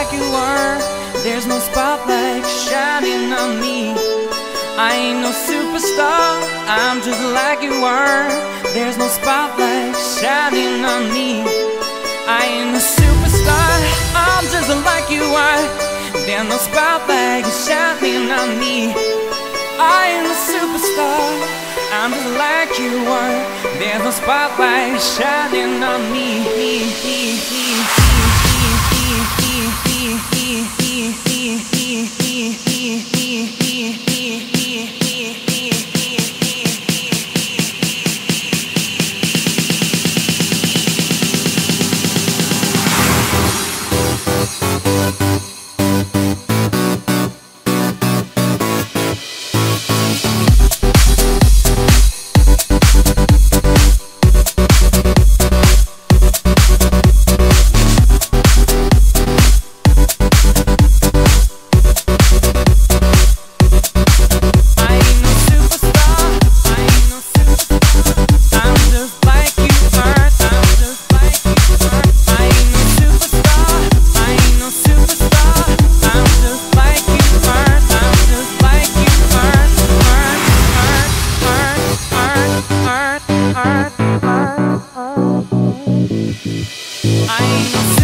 like you are. There's no spotlight shining on me. I ain't no superstar, I'm just like you are. There's no spotlight shining on me. I ain't no superstar, I'm just like you are. There's no spotlight shining on me. I ain't a superstar, I'm just like you are. There's no spotlight shining on me. mais.